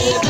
Yeah.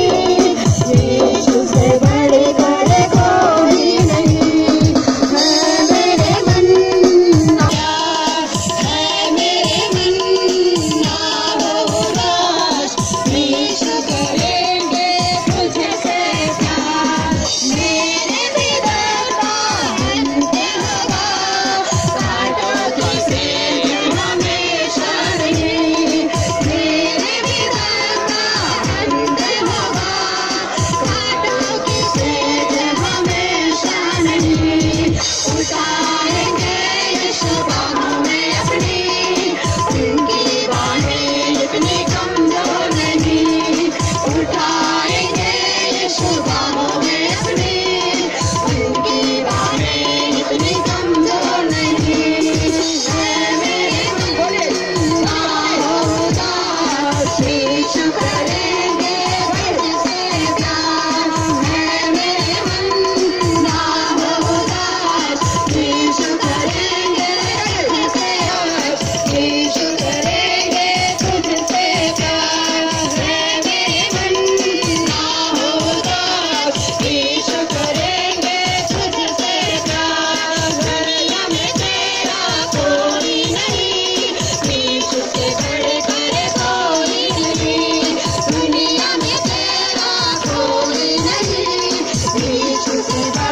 Bye.